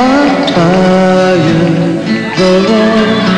I'm tired, the Lord.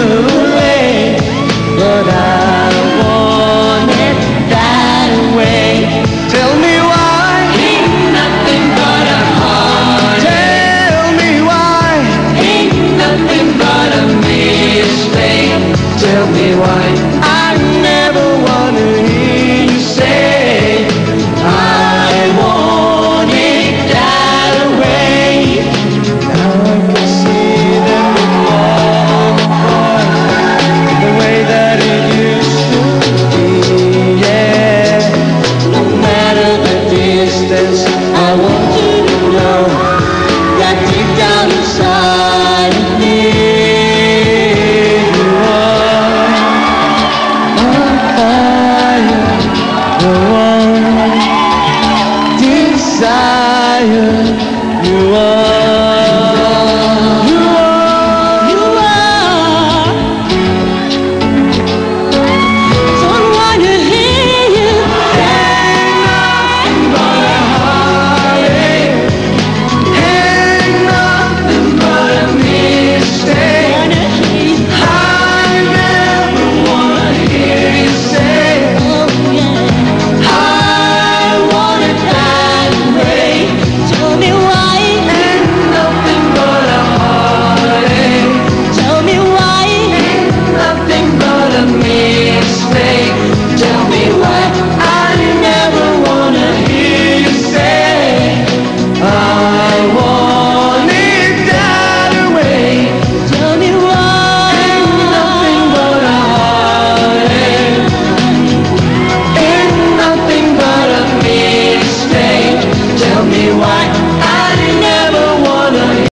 existencia.